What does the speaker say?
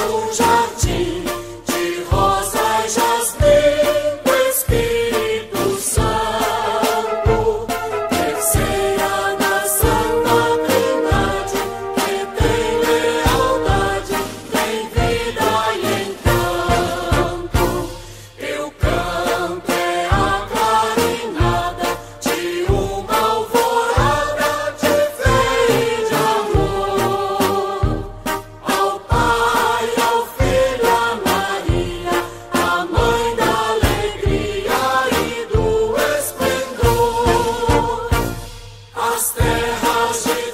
souls Masterhouse.